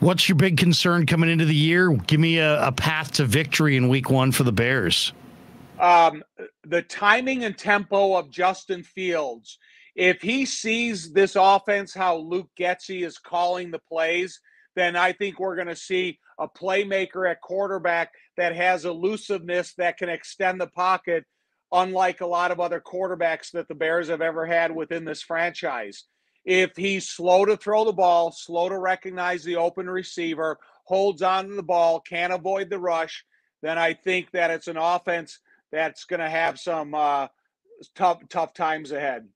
What's your big concern coming into the year? Give me a, a path to victory in week one for the Bears. Um, the timing and tempo of Justin Fields. If he sees this offense, how Luke Getsy is calling the plays, then I think we're going to see a playmaker at quarterback that has elusiveness that can extend the pocket, unlike a lot of other quarterbacks that the Bears have ever had within this franchise. If he's slow to throw the ball, slow to recognize the open receiver, holds on to the ball, can't avoid the rush, then I think that it's an offense that's going to have some uh, tough tough times ahead.